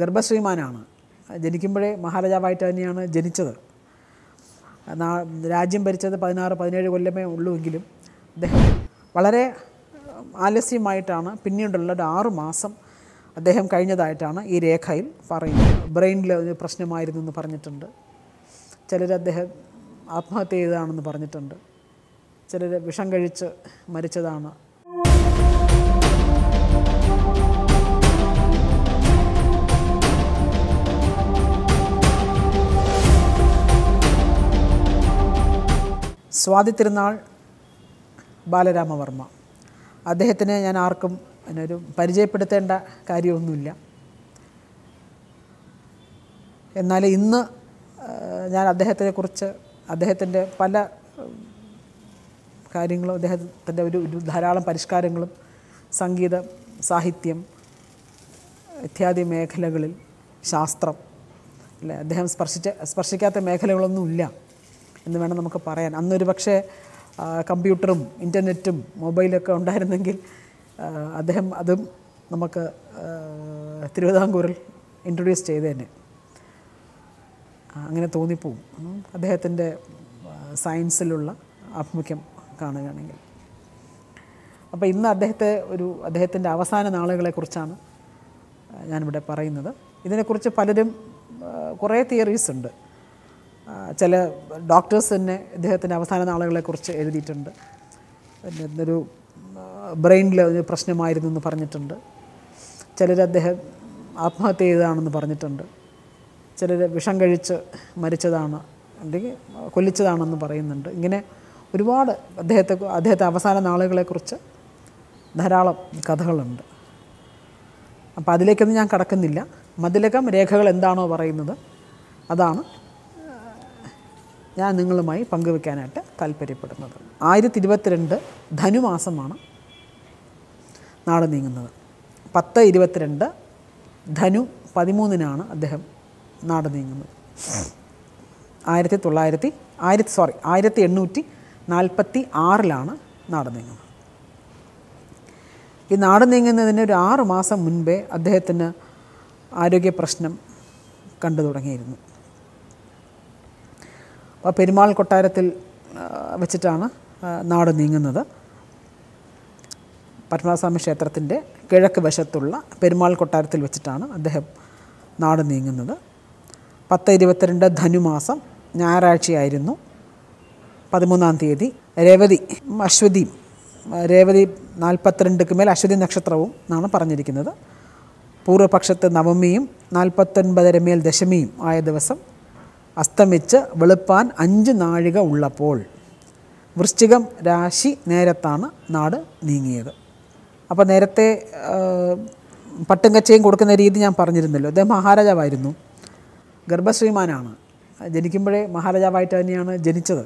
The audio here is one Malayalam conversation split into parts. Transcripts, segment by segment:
ഗർഭശ്രീമാനാണ്. ജനിക്കുമ്പോഴേ മഹാരാജാവായിട്ട് തന്നെയാണ് ജനിച്ചത്. രാജ്യം ഭരിച്ചത് പതിനാറ് പതിനേഴ് കൊല്ലമേ ഉള്ളൂ എങ്കിലും അദ്ദേഹം വളരെ ആലസ്യമായിട്ടാണ് പിന്നീടുള്ള ഒരു ആറു മാസം അദ്ദേഹം കഴിഞ്ഞതായിട്ടാണ് ഈ രേഖയിൽ പറയുന്നത്. ബ്രെയിനിൽ ഒരു പ്രശ്നമായിരുന്നു എന്ന് പറഞ്ഞിട്ടുണ്ട്. ചിലർ അദ്ദേഹം ആത്മഹത്യ ചെയ്തതാണെന്ന് പറഞ്ഞിട്ടുണ്ട്. ചിലർ വിഷം കഴിച്ച് മരിച്ചതാണ്. സ്വാതി തിരുനാൾ ബാലരാമവർമ്മ. അദ്ദേഹത്തിന് ഞാൻ ആർക്കും എന്നൊരു പരിചയപ്പെടുത്തേണ്ട കാര്യമൊന്നുമില്ല. എന്നാൽ ഇന്ന് ഞാൻ അദ്ദേഹത്തെക്കുറിച്ച് അദ്ദേഹത്തിന്റെ പല കാര്യങ്ങളും അദ്ദേഹത്തിന്റെ ഒരു ഒരു ധാരാളം പരിഷ്കാരങ്ങളും സംഗീതം സാഹിത്യം ഇത്യാദി മേഖലകളിൽ ശാസ്ത്രം അല്ലേ? അദ്ദേഹം സ്പർശിച്ച സ്പർശിക്കാത്ത മേഖലകളൊന്നുമില്ല. എന്ന് വേണം നമുക്ക് പറയാൻ. അന്നൊരു പക്ഷേ കമ്പ്യൂട്ടറും ഇന്റർനെറ്റും മൊബൈലൊക്കെ ഉണ്ടായിരുന്നെങ്കിൽ അദ്ദേഹം അതും നമുക്ക് തിരുവിതാംകൂറിൽ ഇൻട്രൊഡ്യൂസ് ചെയ്തേനെ. അങ്ങനെ തോന്നിപ്പോവും. അദ്ദേഹത്തിന്റെ സയൻസിലുള്ള ആഭിമുഖ്യം കാണുകയാണെങ്കിൽ. അപ്പോൾ ഇന്ന് അദ്ദേഹത്തെ ഒരു അദ്ദേഹത്തിന്റെ അവസാന നാളുകളെക്കുറിച്ചാണ് ഞാനിവിടെ പറയുന്നത്. ഇതിനെക്കുറിച്ച് പലരും കുറേ തിയറീസ് ഉണ്ട്. ചില ഡോക്ടേഴ്സ് തന്നെ ഇദ്ദേഹത്തിന്റെ അവസാന നാളുകളെക്കുറിച്ച് എഴുതിയിട്ടുണ്ട്. പിന്നെ ഇന്നൊരു ബ്രെയിനിൽ ഒരു പ്രശ്നമായിരുന്നു എന്ന് പറഞ്ഞിട്ടുണ്ട്. ചിലർ അദ്ദേഹം ആത്മഹത്യ ചെയ്തതാണെന്ന് പറഞ്ഞിട്ടുണ്ട്. ചിലർ വിഷം കഴിച്ച് മരിച്ചതാണ് അല്ലെങ്കിൽ കൊല്ലിച്ചതാണെന്ന് പറയുന്നുണ്ട്. ഇങ്ങനെ ഒരുപാട് അദ്ദേഹത്തെ അദ്ദേഹത്തെ അവസാന നാളുകളെക്കുറിച്ച് ധാരാളം കഥകളുണ്ട്. അപ്പോൾ അതിലേക്കൊന്നും ഞാൻ കടക്കുന്നില്ല. മതിലകം രേഖകൾ എന്താണോ പറയുന്നത് അതാണ് ഞാൻ നിങ്ങളുമായി പങ്കുവെക്കാനായിട്ട് താല്പര്യപ്പെടുന്നത്. ആയിരത്തി ഇരുപത്തിരണ്ട് ധനുമാസമാണ് നാട് നീങ്ങുന്നത്. പത്ത് ഇരുപത്തിരണ്ട് ധനു പതിമൂന്നിനാണ് അദ്ദേഹം നാട് നീങ്ങുന്നത്. ആയിരത്തി തൊള്ളായിരത്തി ആയിരത്തി സോറി ആയിരത്തി എണ്ണൂറ്റി നാൽപ്പത്തി ആറിലാണ് നാട് നീങ്ങുന്നത്. ഈ നാട് നീങ്ങുന്നതിന് ഒരു ആറ് മാസം മുൻപേ അദ്ദേഹത്തിന് ആരോഗ്യ പ്രശ്നം കണ്ടു തുടങ്ങിയിരുന്നു. പെരുമാൾ കൊട്ടാരത്തിൽ വെച്ചിട്ടാണ് നാട് നീങ്ങുന്നത്. പത്മനാഭസ്വാമി ക്ഷേത്രത്തിന്റെ കിഴക്ക് വശത്തുള്ള പെരുമാൾ കൊട്ടാരത്തിൽ വെച്ചിട്ടാണ് അദ്ദേഹം നാട് നീങ്ങുന്നത്. പത്ത് ഇരുപത്തിരണ്ട് ധനുമാസം ഞായറാഴ്ചയായിരുന്നു. പതിമൂന്നാം തീയതി രേവതി അശ്വതി രേവതി നാൽപ്പത്തിരണ്ടുക്ക് മേൽ അശ്വതി നക്ഷത്രവും എന്നാണ് പറഞ്ഞിരിക്കുന്നത്. പൂർവപക്ഷത്ത് നവമിയും നാൽപ്പത്തൊൻപതര മേൽ ദശമിയും ആയ ദിവസം അസ്തമിച്ച് വെളുപ്പാൻ അഞ്ച് നാഴിക ഉള്ളപ്പോൾ വൃശ്ചികം രാശി നേരത്താണ് നാട് നീങ്ങിയത്. അപ്പോൾ നേരത്തെ പട്ടും കച്ചയും കൊടുക്കുന്ന രീതി ഞാൻ പറഞ്ഞിരുന്നല്ലോ. അദ്ദേഹം മഹാരാജാവായിരുന്നു. ഗർഭശ്രീമാനാണ്. ജനിക്കുമ്പോഴേ മഹാരാജാവായിട്ട് തന്നെയാണ് ജനിച്ചത്.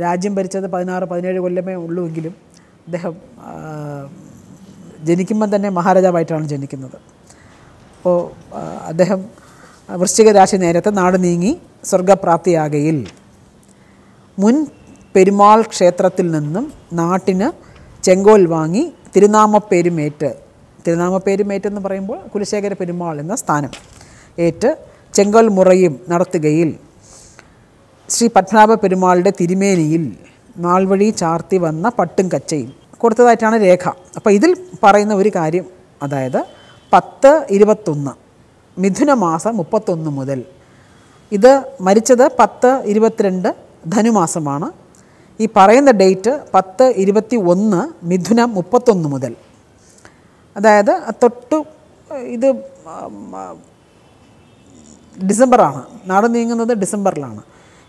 രാജ്യം ഭരിച്ചത് പതിനാറ് പതിനേഴ് കൊല്ലമേ ഉള്ളൂ എങ്കിലും അദ്ദേഹം ജനിക്കുമ്പം തന്നെ മഹാരാജാവായിട്ടാണ് ജനിക്കുന്നത്. അപ്പോൾ അദ്ദേഹം വൃശ്ചിക രാശി നേരത്തെ നാട് നീങ്ങി സ്വർഗപ്രാപ്തിയാകയിൽ മുൻ പെരുമാൾ ക്ഷേത്രത്തിൽ നിന്നും നാട്ടിന് ചെങ്കോൽ വാങ്ങി തിരുനാമപ്പേരുമേറ്റ് തിരുനാമപ്പേരുമേറ്റ് എന്ന് പറയുമ്പോൾ കുലശേഖര പെരുമാൾ എന്ന സ്ഥാനം ഏറ്റ് ചെങ്കോൽ മുറയും നടത്തുകയിൽ. ശ്രീ പത്മനാഭ പെരുമാളുടെ തിരുമേനിയിൽ നാൾവഴി ചാർത്തി വന്ന പട്ടും കച്ചയും. കൊടുത്തതായിട്ടാണ് രേഖ. അപ്പോൾ ഇതിൽ പറയുന്ന ഒരു കാര്യം അതായത് പത്ത് ഇരുപത്തൊന്ന്. മിഥുന മാസം മുപ്പത്തൊന്ന് മുതൽ. ഇത് മരിച്ചത് പത്ത് ഇരുപത്തിരണ്ട് ധനുമാസമാണ്. ഈ പറയുന്ന ഡേറ്റ് പത്ത് ഇരുപത്തി ഒന്ന് മിഥുനം മുപ്പത്തൊന്ന് മുതൽ. അതായത് തൊട്ട് ഇത് ഡിസംബറാണ്. നാട് നീങ്ങുന്നത് ഡിസംബറിലാണ്.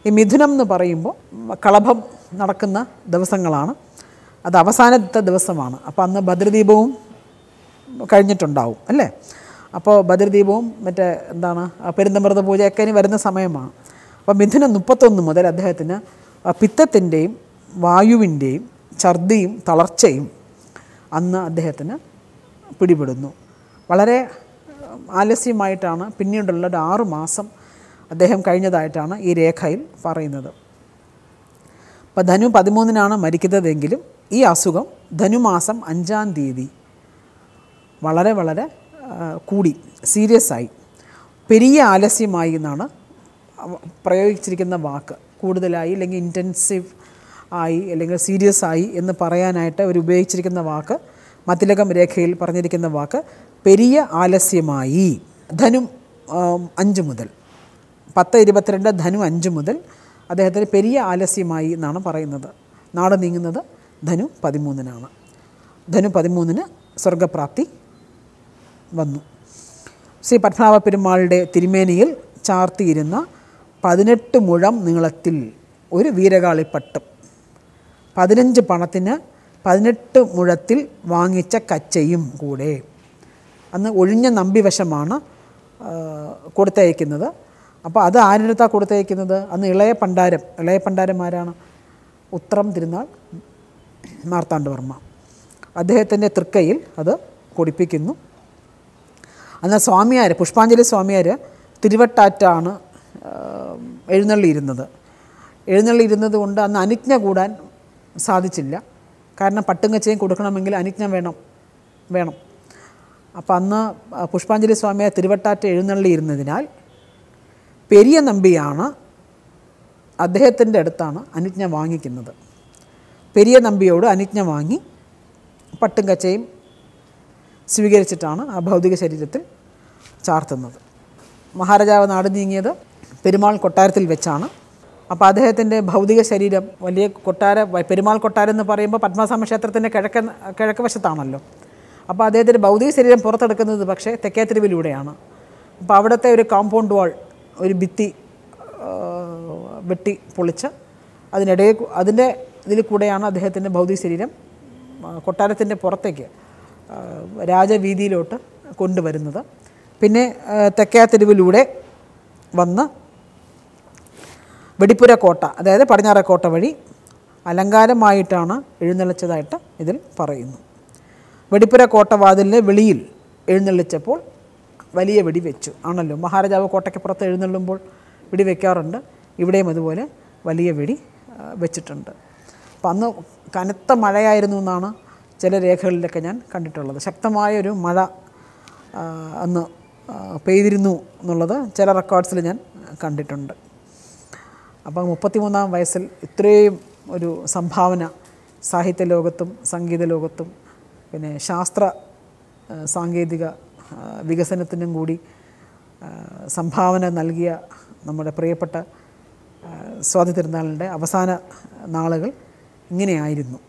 ഈ മിഥുനം എന്ന് പറയുമ്പോൾ കളഭം നടക്കുന്ന ദിവസങ്ങളാണ്. അത് അവസാനത്തെ ദിവസമാണ്. അപ്പോൾ അന്ന് ഭദ്രദീപവും കഴിഞ്ഞിട്ടുണ്ടാവും അല്ലേ? അപ്പോൾ ബദ്രദീപവും മറ്റേ എന്താണ് പെരുന്തമൃത പൂജയൊക്കെ ഇനി വരുന്ന സമയമാണ്. അപ്പോൾ മിഥുനം മുപ്പത്തൊന്ന് മുതൽ അദ്ദേഹത്തിന് പിത്തത്തിന്റെയും വായുവിന്റെയും ഛർദിയും തളർച്ചയും അന്ന് അദ്ദേഹത്തിന് പിടിപെടുന്നു. വളരെ ആലസ്യമായിട്ടാണ് പിന്നീടുള്ള ഒരു ആറു മാസം അദ്ദേഹം കഴിഞ്ഞതായിട്ടാണ് ഈ രേഖയിൽ പറയുന്നത്. അപ്പോൾ ധനു പതിമൂന്നിനാണ് മരിക്കുന്നതെങ്കിലും ഈ അസുഖം ധനുമാസം അഞ്ചാം തീയതി വളരെ വളരെ കൂടി സീരിയസ് ആയി. പെരിയ ആലസ്യമായി എന്നാണ് പ്രയോഗിച്ചിരിക്കുന്ന വാക്ക്. കൂടുതലായി അല്ലെങ്കിൽ ഇന്റൻസീവ് ആയി അല്ലെങ്കിൽ സീരിയസ് ആയി എന്ന് പറയാനായിട്ട് അവർ ഉപയോഗിച്ചിരിക്കുന്ന വാക്ക് മതിലകം രേഖയിൽ പറഞ്ഞിരിക്കുന്ന വാക്ക് പെരിയ ആലസ്യമായി. ധനു അഞ്ച് മുതൽ. പത്ത് ഇരുപത്തിരണ്ട് ധനു അഞ്ച് മുതൽ അദ്ദേഹത്തിന് പെരിയ ആലസ്യമായി എന്നാണ് പറയുന്നത്. നാട് നീങ്ങുന്നത് ധനു പതിമൂന്നിനാണ്. ധനു പതിമൂന്നിന് സ്വർഗപ്രാപ്തി വന്നു. ശ്രീ പത്മനാഭ പെരുമാളുടെ തിരുമേനിയിൽ ചാർത്തിയിരുന്ന പതിനെട്ട് മുഴം നീളത്തിൽ ഒരു വീരകാളിപ്പട്ടും പതിനഞ്ച് പണത്തിന് പതിനെട്ട് മുഴത്തിൽ വാങ്ങിച്ച കച്ചയും കൂടെ. അന്ന് ഒഴിഞ്ഞ നമ്പിവശമാണ് വശമാണ് കൊടുത്തയക്കുന്നത്. അപ്പോൾ അത് ആരിടത്താണ് കൊടുത്തയക്കുന്നത്? അന്ന് ഇളയ പണ്ടാരം ഇളയ പണ്ടാരം ആരാണ്? ഉത്രം തിരുനാൾ മാർത്താണ്ഡവർമ്മ. അദ്ദേഹത്തിന്റെ തൃക്കയിൽ അത് കൊടുപ്പിക്കുന്നു. അന്ന് സ്വാമിയാർ പുഷ്പാഞ്ജലി സ്വാമിയാർ തിരുവട്ടാറ്റാണ് എഴുന്നള്ളിയിരുന്നത് എഴുന്നള്ളിയിരുന്നത് കൊണ്ട് അന്ന് അനുജ്ഞ കൂടാൻ സാധിച്ചില്ല. കാരണം പട്ടുങ്കച്ചയും കൊടുക്കണമെങ്കിൽ അനുജ്ഞ വേണം വേണം. അപ്പം അന്ന് പുഷ്പാഞ്ജലി സ്വാമിയാർ എഴുന്നള്ളി ഇരുന്നതിനാൽ പെരിയ നമ്പിയാണ് അദ്ദേഹത്തിന്റെ അടുത്താണ് അനുജ്ഞ വാങ്ങിക്കുന്നത്. പെരിയ നമ്പിയോട് അനുജ്ഞ വാങ്ങി പട്ടും കച്ചയും സ്വീകരിച്ചിട്ടാണ് ആ ഭൗതിക ശരീരത്തിൽ ചാർത്തുന്നത്. മഹാരാജാവ് നാട് നീങ്ങിയത് പെരുമാൾ കൊട്ടാരത്തിൽ വെച്ചാണ്. അപ്പോൾ അദ്ദേഹത്തിന്റെ ഭൗതിക ശരീരം വലിയ കൊട്ടാര പെരുമാൾ കൊട്ടാരം എന്ന് പറയുമ്പോൾ പത്മനാഭസ്വാമി ക്ഷേത്രത്തിന്റെ കിഴക്ക് കിഴക്ക് വശത്താണല്ലോ അപ്പോൾ അദ്ദേഹത്തിന്റെ ഭൗതിക ശരീരം പുറത്തെടുക്കുന്നത് പക്ഷേ തെക്കേത്തെരുവിലൂടെയാണ് അപ്പോൾ അവിടുത്തെ ഒരു കോമ്പൗണ്ട് വാൾ ഒരു ഭിത്തി വെട്ടി പൊളിച്ച് അതിനിടയിൽ അതിന്റെ ഇതിൽ കൂടെയാണ് അദ്ദേഹത്തിന്റെ ഭൗതിക ശരീരം കൊട്ടാരത്തിന്റെ പുറത്തേക്ക് രാജവീതിയിലോട്ട് കൊണ്ടുവരുന്നത്. പിന്നെ തെക്കേത്തെരുവിലൂടെ വന്ന് വെടിപ്പുര കോട്ട അതായത് പടിഞ്ഞാറക്കോട്ട വഴി അലങ്കാരമായിട്ടാണ് എഴുന്നള്ളിച്ചതായിട്ട് ഇതിൽ പറയുന്നു. വെടിപ്പുര കോട്ട വാതിലിന് വെളിയിൽ എഴുന്നള്ളിച്ചപ്പോൾ വലിയ വെടി വെച്ചു. ആണല്ലോ മഹാരാജാവ് കോട്ടയ്ക്ക് പുറത്ത് എഴുന്നള്ളുമ്പോൾ വെടി വെക്കാറുണ്ട്. ഇവിടെയും അതുപോലെ വലിയ വെടി വെച്ചിട്ടുണ്ട്. അപ്പം അന്ന് കനത്ത മഴയായിരുന്നു എന്നാണ് ചില രേഖകളിലൊക്കെ ഞാൻ കണ്ടിട്ടുള്ളത്. ശക്തമായൊരു മഴ അന്ന് പെയ്തിരുന്നു എന്നുള്ളത് ചില റെക്കോർഡ്സിൽ ഞാൻ കണ്ടിട്ടുണ്ട്. അപ്പം മുപ്പത്തിമൂന്നാം വയസ്സിൽ ഇത്രയും ഒരു സംഭാവന സാഹിത്യ ലോകത്തും സംഗീത ലോകത്തും പിന്നെ ശാസ്ത്ര സാങ്കേതിക വികസനത്തിനും കൂടി സംഭാവന നൽകിയ നമ്മുടെ പ്രിയപ്പെട്ട സ്വാതി തിരുനാളിന്റെ അവസാന നാളുകൾ ഇങ്ങനെയായിരുന്നു.